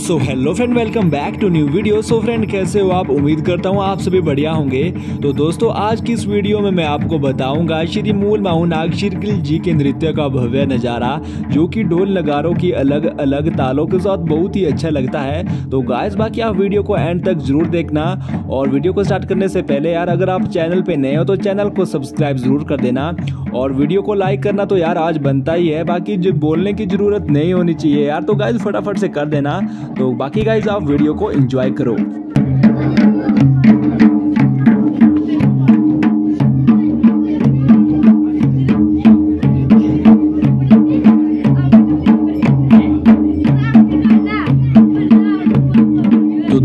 So hello friend welcome back to new video so friend कैसे हो आप? उम्मीद करता हूँ आप सभी बढ़िया होंगे। तो दोस्तों, आज की इस वीडियो में मैं आपको बताऊँगा श्री मूल माहूनाग शिरकिल जी के नृत्य का भव्य नज़ारा, जो कि ढोल नगारों की अलग अलग तालों के साथ बहुत ही अच्छा लगता है। तो गाइस बाकी आप वीडियो को एंड तक ज़रूर देखना। और वीडियो को स्टार्ट करने से पहले यार, अगर आप चैनल पर नए हो तो चैनल को सब्सक्राइब ज़रूर कर देना। और वीडियो को लाइक करना तो यार, आज बनता ही है। बाकी जो बोलने की ज़रूरत नहीं होनी चाहिए यार तो गाइज़ फटाफट से कर देना। तो बाकी गाइज़ आप वीडियो को एंजॉय करो।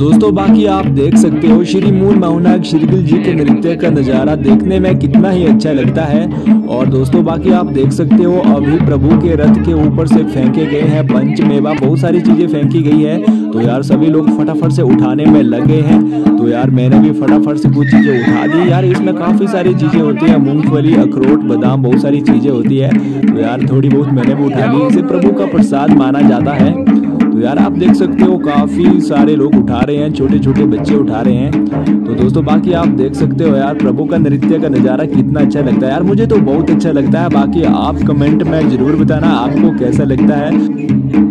दोस्तों, बाकी आप देख सकते हो श्री मूल माउनाग श्रीगिल जी के नृत्य का नज़ारा। देखने में कितना ही अच्छा लगता है। और दोस्तों, बाकी आप देख सकते हो, अभी प्रभु के रथ के ऊपर से फेंके गए हैं पंच मेवा। बहुत सारी चीज़ें फेंकी गई है। तो यार, सभी लोग फटाफट से उठाने में लगे हैं। तो यार, मैंने भी फटाफट से कुछ चीज़ें उठा दी। यार, इसमें काफ़ी सारी चीज़ें होती है। मूंगफली, अखरोट, बादाम, बहुत सारी चीज़ें होती है। तो यार, थोड़ी बहुत मैंने भी उठा ली इसे प्रभु का प्रसाद माना जाता है। यार, आप देख सकते हो काफ़ी सारे लोग उठा रहे हैं छोटे छोटे बच्चे उठा रहे हैं। तो दोस्तों, बाकी आप देख सकते हो यार, प्रभु का नृत्य का नज़ारा कितना अच्छा लगता है। यार, मुझे तो बहुत अच्छा लगता है, बाकी आप कमेंट में ज़रूर बताना, आपको कैसा लगता है?